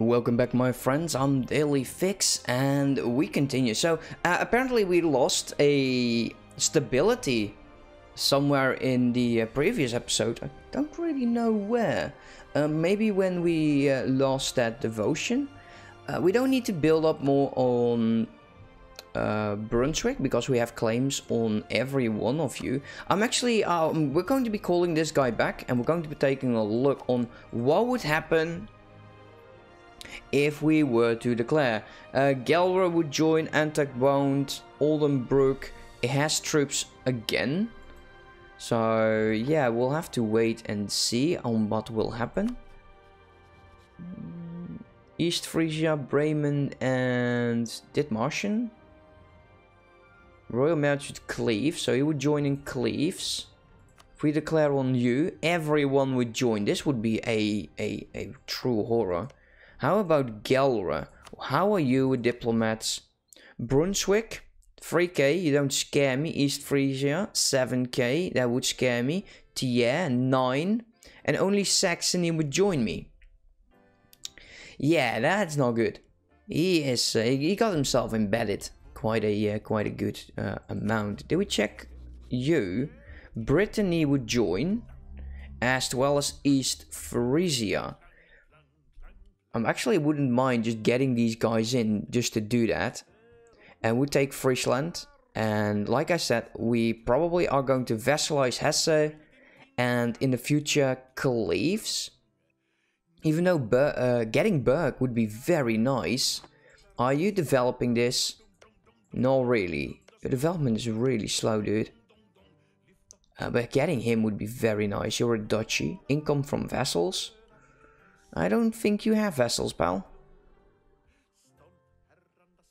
Welcome back my friends, I'm Daily Fix and we continue. So uh, apparently we lost a stability somewhere in the uh, previous episode. I don't really know where. Uh, maybe when we uh, lost that devotion. Uh, we don't need to build up more on uh, Brunswick because we have claims on every one of you. I'm actually, um, we're going to be calling this guy back and we're going to be taking a look on what would happen if we were to declare. Uh, Gelre would join Antac Bound, Oldenburg. It has troops again. So yeah, we'll have to wait and see on what will happen. East Frisia, Bremen and Dithmarschen. Royal Merchant Cleves, so he would join in Cleves. If we declare on you, everyone would join. This would be a, a, a true horror. How about Gelre? How are you diplomats? Brunswick, 3k, you don't scare me. East Frisia, 7k, that would scare me. Trier, 9. And only Saxony would join me. Yeah, that's not good. He is, uh, he got himself embedded quite a uh, quite a good uh, amount. Did we check you? Brittany would join, as well as East Frisia. I actually wouldn't mind just getting these guys in just to do that. And we take Friesland. And like I said, we probably are going to vassalize Hesse and in the future Cleves. Even though uh, getting Berg would be very nice. Are you developing this? No, really. The development is really slow, dude. Uh, but getting him would be very nice. You're a duchy. Income from vassals. I don't think you have vessels, pal.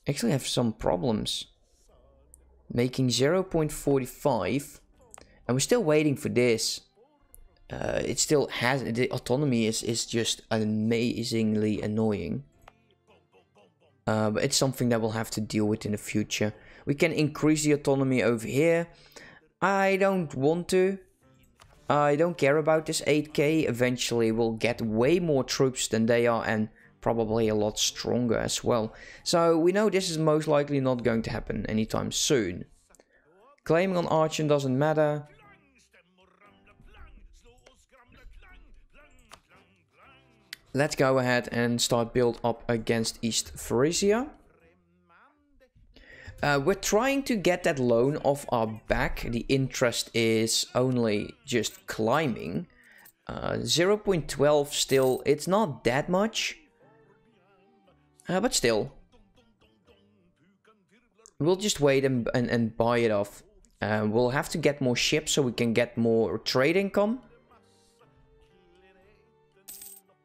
Actually I have some problems. Making 0.45. And we're still waiting for this. Uh, it still has... The autonomy is, is just amazingly annoying. Uh, but it's something that we'll have to deal with in the future. We can increase the autonomy over here. I don't want to. I don't care about this 8k. Eventually we'll get way more troops than they are and probably a lot stronger as well. So we know this is most likely not going to happen anytime soon. Claiming on Aachen doesn't matter. Let's go ahead and start build up against East Frisia. Uh, we're trying to get that loan off our back. The interest is only just climbing. Uh, 0.12 still, it's not that much. Uh, but still. We'll just wait and, and, and buy it off. Uh, we'll have to get more ships so we can get more trade income.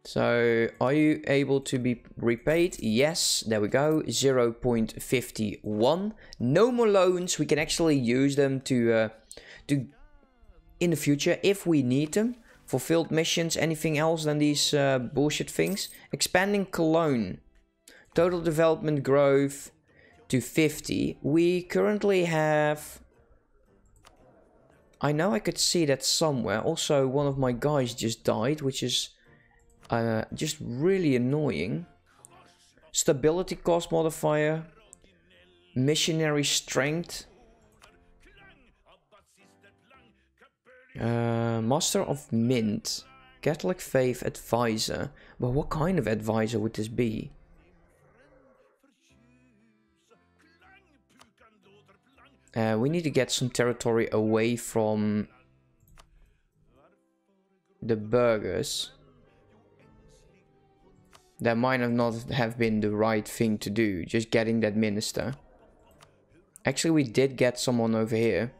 So, are you able to be repaid? Yes, there we go, 0 0.51. No more loans, we can actually use them to, uh, to in the future, if we need them. Fulfilled missions, anything else than these uh, bullshit things. Expanding Cologne. Total development growth to 50. We currently have... I know I could see that somewhere. Also, one of my guys just died, which is uh, just really annoying. Stability cost modifier. Missionary strength. Uh, Master of Mint. Catholic Faith Advisor. But what kind of advisor would this be? Uh, we need to get some territory away from the burghers that might have not have been the right thing to do, just getting that minister. Actually, we did get someone over here.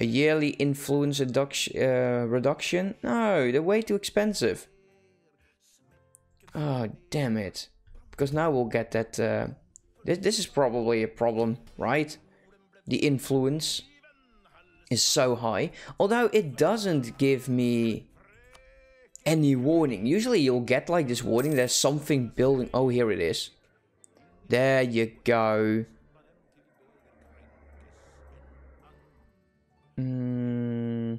A yearly influence reduction, uh, reduction? No, they're way too expensive. Oh, damn it. Because now we'll get that... Uh, this, this is probably a problem, right? The influence is so high. Although it doesn't give me any warning. Usually you'll get like this warning, there's something building. Oh, here it is. There you go. Mm.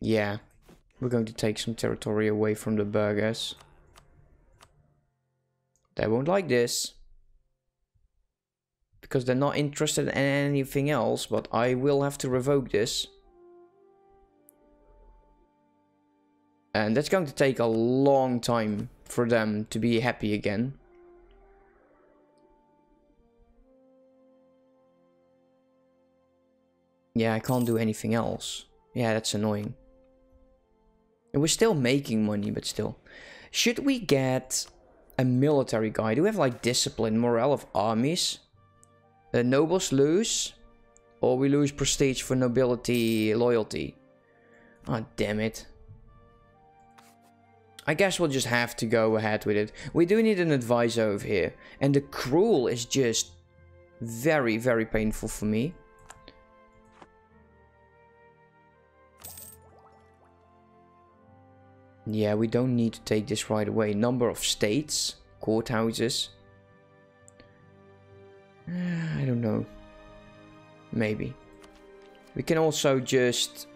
Yeah. We're going to take some territory away from the burghers. They won't like this. Because they're not interested in anything else, but I will have to revoke this. And that's going to take a long time for them to be happy again. Yeah, I can't do anything else. Yeah, that's annoying. And we're still making money, but still. Should we get a military guy? Do we have like discipline, morale of armies? The nobles lose? Or we lose prestige for nobility loyalty? Oh, damn it. I guess we'll just have to go ahead with it. We do need an advisor over here. And the cruel is just very, very painful for me. Yeah, we don't need to take this right away. Number of states, courthouses. I don't know. Maybe. We can also just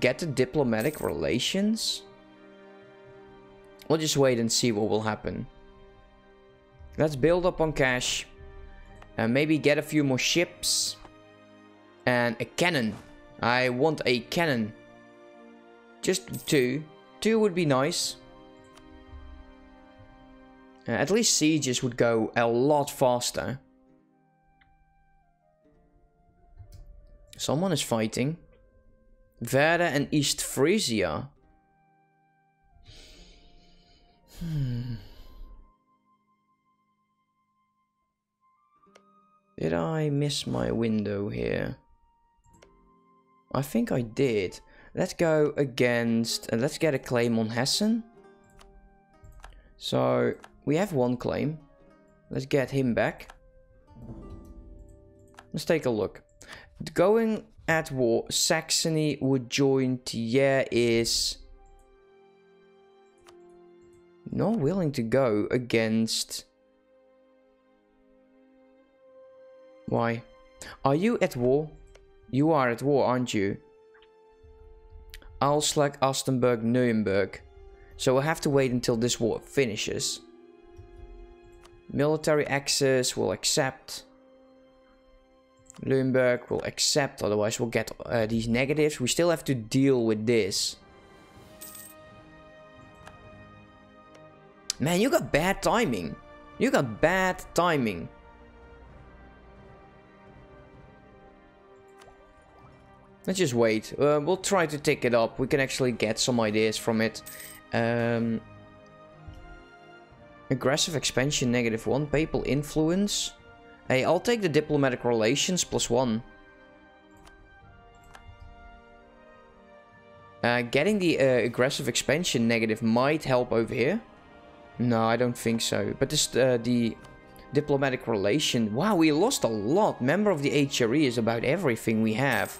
get the diplomatic relations. We'll just wait and see what will happen. Let's build up on cash. And maybe get a few more ships. And a cannon. I want a cannon. Just two. Two would be nice. Uh, at least sieges would go a lot faster. Someone is fighting. Verden and East Frisia. Hmm. Did I miss my window here? I think I did. Let's go against... Uh, let's get a claim on Hessen. So, we have one claim. Let's get him back. Let's take a look. Going at war, Saxony would join Trier is not willing to go against... Why? Are you at war? You are at war, aren't you? I'll Alslag, Ostenburg, Nuremberg. So we'll have to wait until this war finishes. Military access will accept. Nuremberg will accept, otherwise we'll get uh, these negatives. We still have to deal with this. Man, you got bad timing. You got bad timing. Let's just wait. Uh, we'll try to take it up. We can actually get some ideas from it. Um, aggressive expansion, negative one. Papal influence. Hey, I'll take the diplomatic relations, plus one. Uh, getting the uh, aggressive expansion negative might help over here. No, I don't think so. But this, uh, the diplomatic relation... Wow, we lost a lot. Member of the HRE is about everything we have.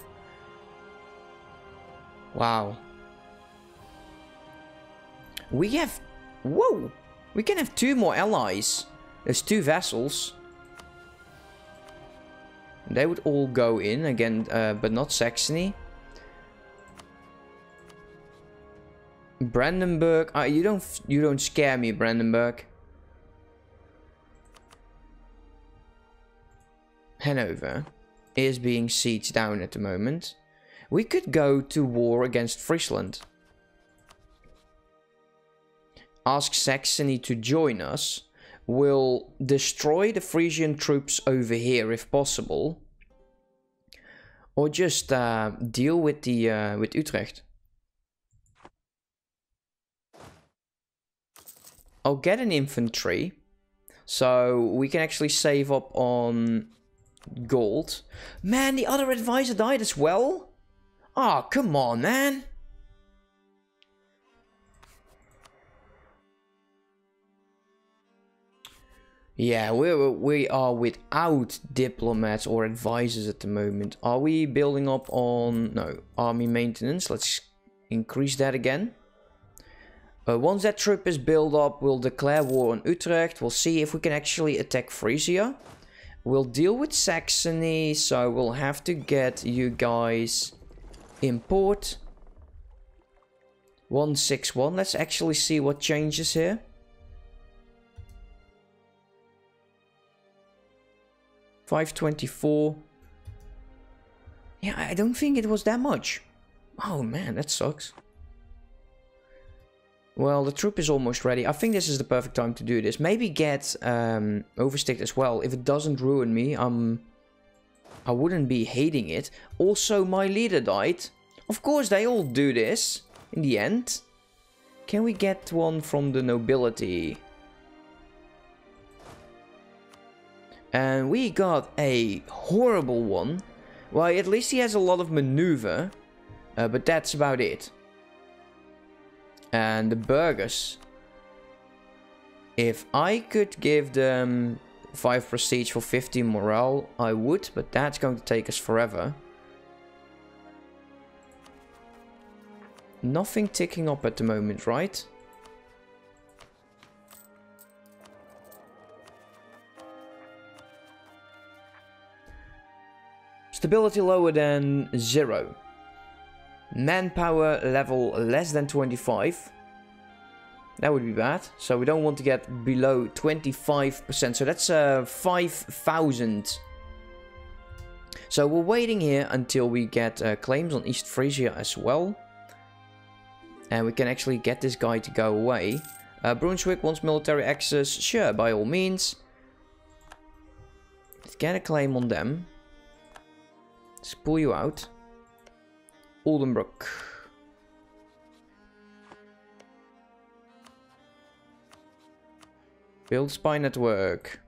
Wow. We have... Whoa! We can have two more allies. There's two vassals. They would all go in again, uh, but not Saxony. Brandenburg. Uh, you don't you don't scare me, Brandenburg. Hanover is being sieged down at the moment. We could go to war against Friesland. Ask Saxony to join us. We'll destroy the Frisian troops over here if possible. Or just uh, deal with the uh, with Utrecht. I'll get an infantry. So we can actually save up on gold. Man, the other advisor died as well? Oh, come on, man. Yeah, we we are without diplomats or advisors at the moment. Are we building up on no army maintenance? Let's increase that again. Uh, once that troop is built up, we'll declare war on Utrecht. We'll see if we can actually attack Frisia. We'll deal with Saxony, so we'll have to get you guys import. 161. Let's actually see what changes here. Five twenty-four. Yeah, I don't think it was that much. Oh man, that sucks. Well, the troop is almost ready. I think this is the perfect time to do this. Maybe get um, oversticked as well. If it doesn't ruin me, um, I wouldn't be hating it. Also, my leader died. Of course, they all do this in the end. Can we get one from the nobility? And we got a horrible one. Well, at least he has a lot of maneuver. Uh, but that's about it. And the burghers. If I could give them 5 prestige for 50 morale, I would. But that's going to take us forever. Nothing ticking up at the moment, right? Stability lower than 0. Manpower level less than 25. That would be bad. So we don't want to get below 25%. So that's uh, 5,000. So we're waiting here until we get uh, claims on East Frisia as well. And we can actually get this guy to go away. Uh, Brunswick wants military access. Sure, by all means. Let's get a claim on them. Let's pull you out. Oldenburg. Build spy network.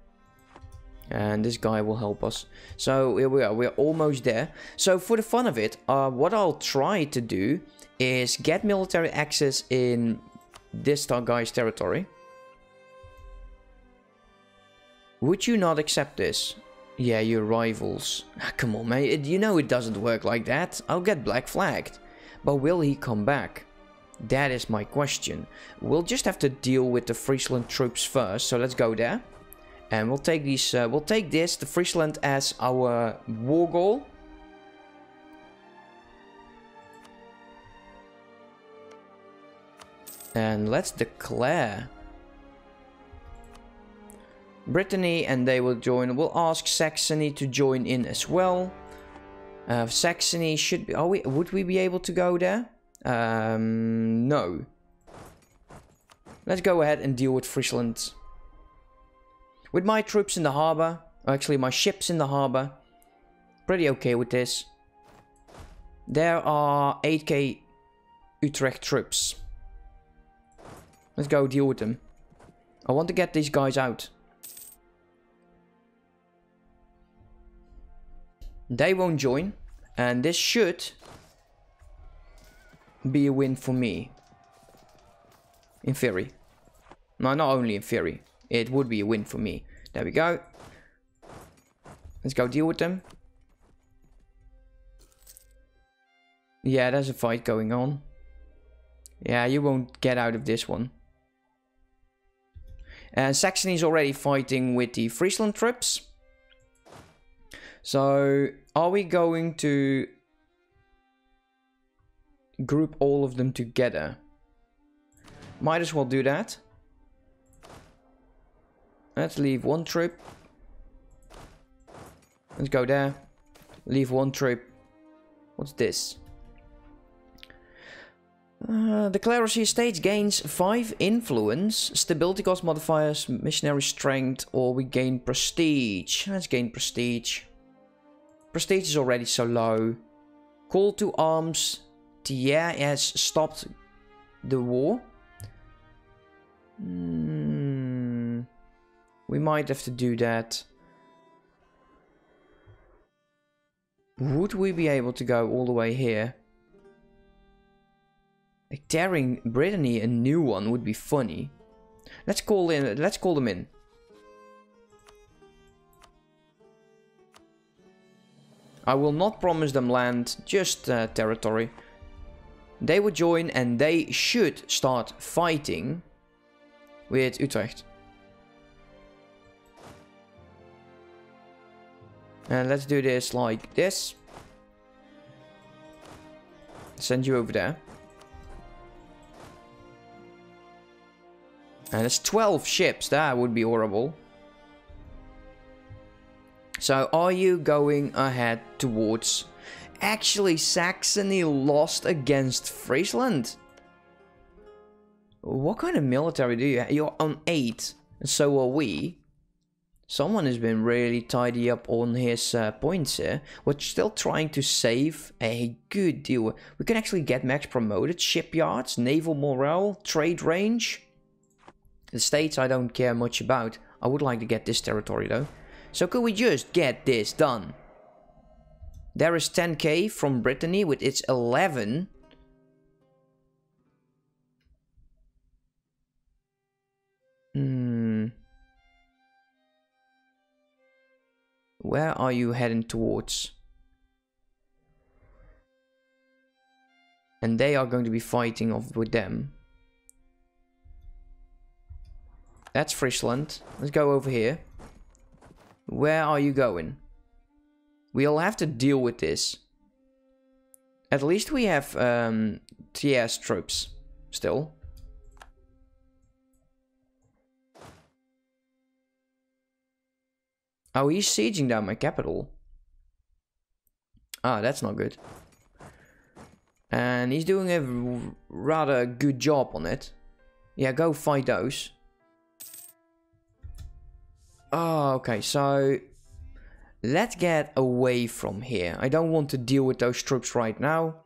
And this guy will help us. So here we are. We're almost there. So for the fun of it, uh, what I'll try to do is get military access in this guy's territory. Would you not accept this? Yeah, your rivals. Ah, come on, mate. You know it doesn't work like that. I'll get black flagged. But will he come back? That is my question. We'll just have to deal with the Friesland troops first. So let's go there. And we'll take these. Uh, we'll take this, the Friesland, as our war goal. And let's declare Brittany and they will join. We'll ask Saxony to join in as well. Uh, Saxony should be... Are we, would we be able to go there? Um, no. Let's go ahead and deal with Friesland. With my troops in the harbor, actually my ships in the harbor, pretty okay with this. There are 8k Utrecht troops. Let's go deal with them. I want to get these guys out. They won't join. And this should be a win for me. In theory. No, not only in theory. It would be a win for me. There we go. Let's go deal with them. Yeah, there's a fight going on. Yeah, you won't get out of this one. And Saxony is already fighting with the Friesland troops. So, are we going to group all of them together? Might as well do that. Let's leave one trip. Let's go there. Leave one trip. What's this? Uh, the Clergy Estates gains 5 influence, stability cost modifiers, missionary strength, or we gain prestige. Let's gain prestige. Prestige is already so low. Call to arms. Trier has stopped the war. Mm, we might have to do that. Would we be able to go all the way here? Like tearing Brittany a new one would be funny. Let's call in. Let's call them in. I will not promise them land, just uh, territory. They would join and they should start fighting with Utrecht. And let's do this like this. Send you over there. And it's 12 ships, that would be horrible. So are you going ahead towards... Actually, Saxony lost against Friesland. What kind of military do you have? You're on 8, and so are we. Someone has been really tidy up on his uh, points here. We're still trying to save a good deal. We can actually get max promoted. Shipyards, naval morale, trade range. The states I don't care much about. I would like to get this territory though. So could we just get this done? There is 10k from Brittany with its 11. Hmm. Where are you heading towards? And they are going to be fighting off with them. That's Friesland. Let's go over here. Where are you going? We'll have to deal with this. At least we have um, TS troops still. Oh, he's sieging down my capital. Ah, that's not good. And he's doing a rather good job on it. Yeah, go fight those. Oh, okay, so let's get away from here. I don't want to deal with those troops right now.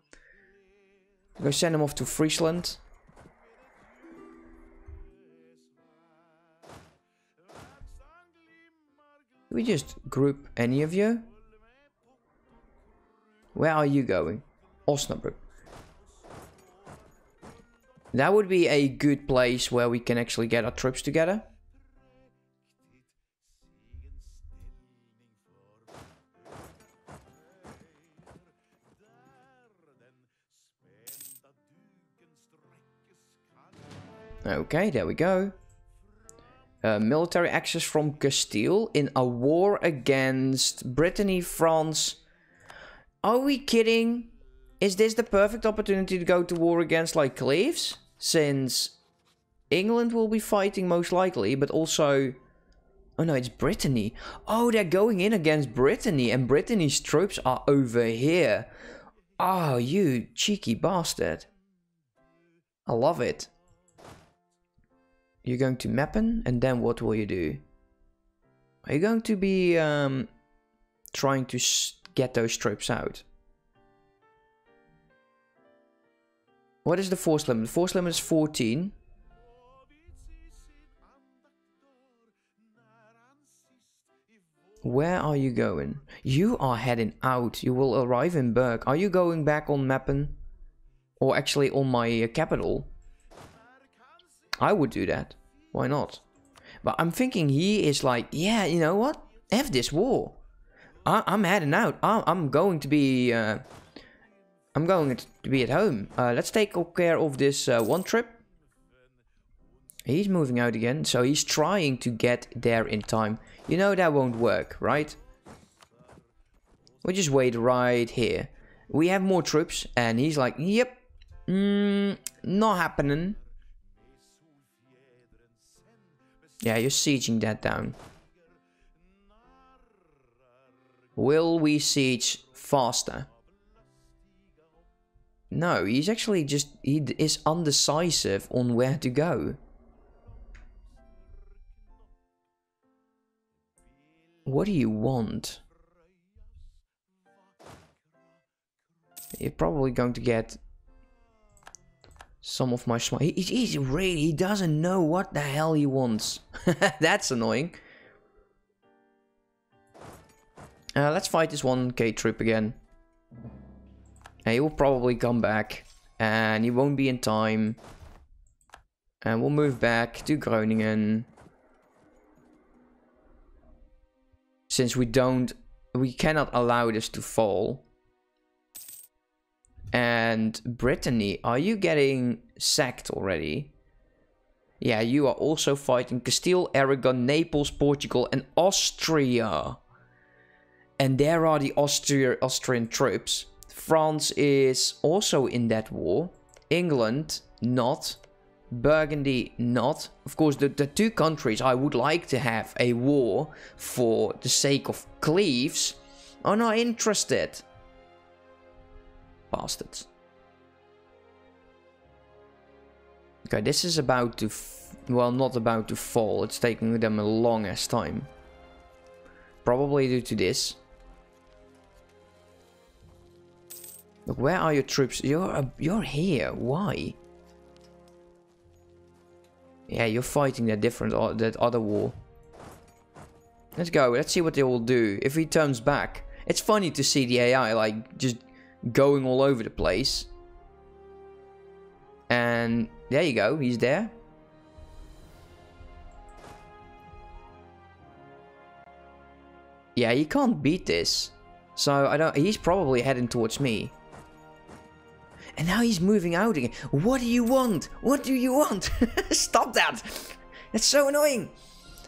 Go send them off to Friesland. We just group any of you? Where are you going? Osnabrück. That would be a good place where we can actually get our troops together. Okay, there we go. Uh, military access from Castile in a war against Brittany, France. Are we kidding? Is this the perfect opportunity to go to war against like Cleves? Since England will be fighting most likely, but also... Oh no, it's Brittany. Oh, they're going in against Brittany and Brittany's troops are over here. Oh, you cheeky bastard. I love it. You're going to Meppen, and then what will you do? Are you going to be um, trying to get those troops out? What is the force limit? The force limit is 14. Where are you going? You are heading out. You will arrive in Berg. Are you going back on Meppen? Or actually on my uh, capital? I would do that. Why not? But I'm thinking he is like, yeah, you know what? F this war. I am heading out. I I'm going to be... Uh, I'm going to be at home. Uh, let's take care of this uh, one trip. He's moving out again, so he's trying to get there in time. You know that won't work, right? We just wait right here. We have more troops, and he's like, yep, mm, not happening. Yeah, you're sieging that down. Will we siege faster? No, he's actually just... He is undecisive on where to go. What do you want? You're probably going to get some of my smart. He, he's really, he doesn't know what the hell he wants. That's annoying. Uh, let's fight this 1k trip again. And he will probably come back. And he won't be in time. And we'll move back to Groningen. Since we don't... We cannot allow this to fall. And Brittany, are you getting sacked already? Yeah, you are also fighting Castile, Aragon, Naples, Portugal, and Austria. And there are the Austria Austrian troops. France is also in that war. England, not. Burgundy not. Of course, the, the two countries I would like to have a war for the sake of Cleves are not interested. Bastards. Okay, this is about to... well, not about to fall. It's taking them a long ass time. Probably due to this. Look, where are your troops? You're uh, you're here. Why? Yeah, you're fighting that different uh, that other war. Let's go. Let's see what they will do. If he turns back, it's funny to see the AI like just going all over the place. And there you go. He's there. Yeah, you can't beat this. So I don't. He's probably heading towards me. And now he's moving out again. What do you want? What do you want? Stop that! That's so annoying!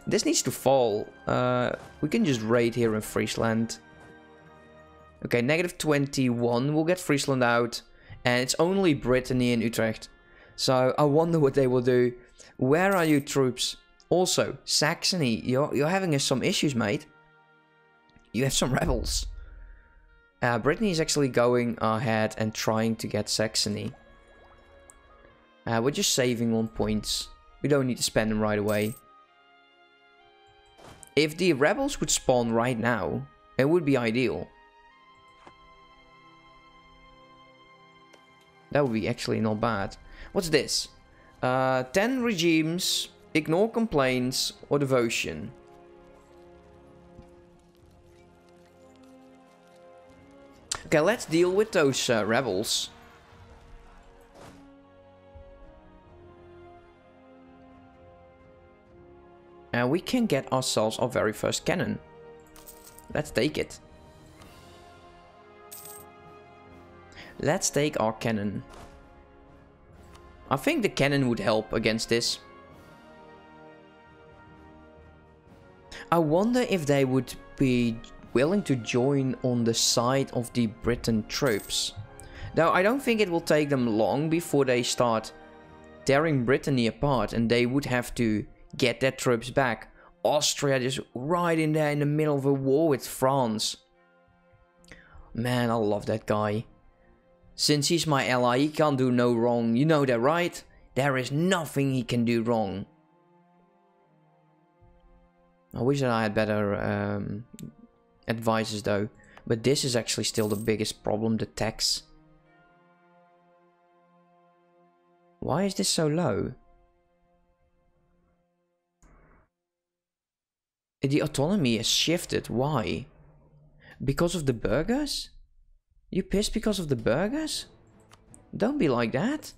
This needs to fall. Uh, we can just raid here in Friesland. Okay, negative 21. We'll get Friesland out. And it's only Brittany and Utrecht. So I wonder what they will do. Where are your troops? Also, Saxony. You're, you're having some issues, mate. You have some rebels. Uh, Brittany is actually going ahead and trying to get Saxony. Uh, we're just saving on points. We don't need to spend them right away. If the rebels would spawn right now, it would be ideal. That would be actually not bad. What's this? Uh, 10 regimes, ignore complaints, or devotion. Okay, let's deal with those uh, rebels. And we can get ourselves our very first cannon. Let's take it. Let's take our cannon. I think the cannon would help against this. I wonder if they would be willing to join on the side of the Britain troops. Though I don't think it will take them long before they start tearing Brittany apart and they would have to get their troops back. Austria just right in there in the middle of a war with France. Man, I love that guy. Since he's my ally, he can't do no wrong. You know that, right? There is nothing he can do wrong. I wish that I had better um, advices though. But this is actually still the biggest problem, the tax. Why is this so low? The autonomy has shifted. Why? Because of the burghers? You pissed because of the burghers? Don't be like that.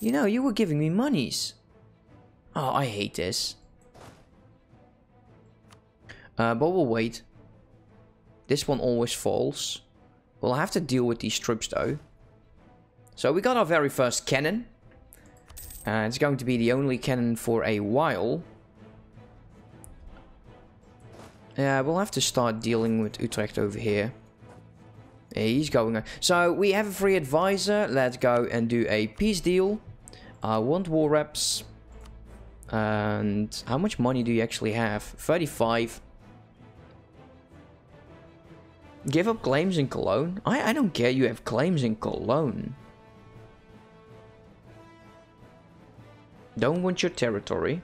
You know, you were giving me monies. Oh, I hate this. Uh, but we'll wait. This one always falls. We'll have to deal with these troops though. So we got our very first cannon. Uh, it's going to be the only cannon for a while. Yeah, we'll have to start dealing with Utrecht over here. He's going on. So we have a free advisor. Let's go and do a peace deal. I want war reps. And how much money do you actually have? 35. Give up claims in Cologne? I, I don't care you have claims in Cologne. Don't want your territory.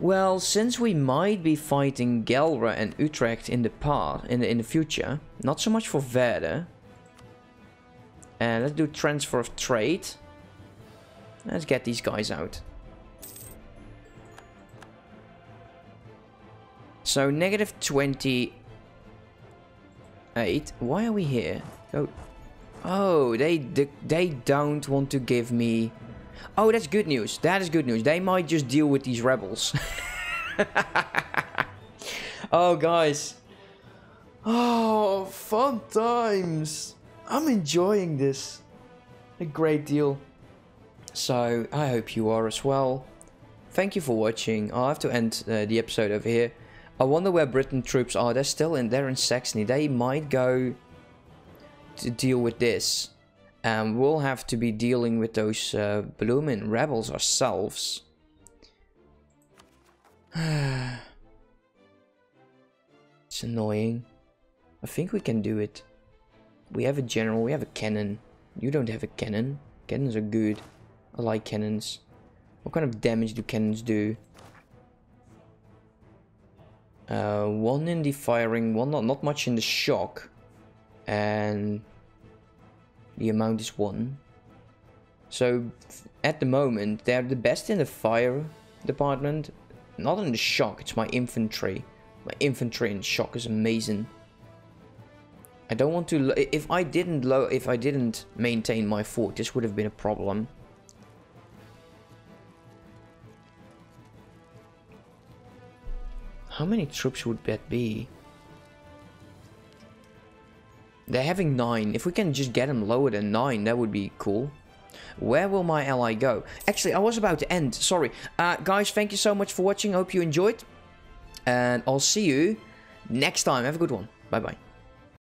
Well, since we might be fighting Gelre and Utrecht in the past, in the, in the future, not so much for Werder. And let's do transfer of trade. Let's get these guys out. So negative 28. Why are we here? Oh, oh, they, they they don't want to give me. Oh, that's good news. That is good news. They might just deal with these rebels. oh, guys. Oh, fun times. I'm enjoying this a great deal. So, I hope you are as well. Thank you for watching. I'll have to end uh, the episode over here. I wonder where Britain troops are. They're still in there in Saxony. They might go to deal with this. And we'll have to be dealing with those uh, blooming rebels ourselves. it's annoying. I think we can do it. We have a general, we have a cannon. You don't have a cannon. Cannons are good. I like cannons. What kind of damage do cannons do? Uh, one in the firing, one not, not much in the shock. And the amount is one. So at the moment, they're the best in the fire department. Not in the shock, it's my infantry. My infantry in shock is amazing. I don't want to. If I didn't low, if I didn't maintain my fort, this would have been a problem. How many troops would that be? They're having 9. If we can just get them lower than 9, that would be cool. Where will my ally go? Actually, I was about to end. Sorry. Uh, guys, thank you so much for watching. Hope you enjoyed. And I'll see you next time. Have a good one. Bye-bye.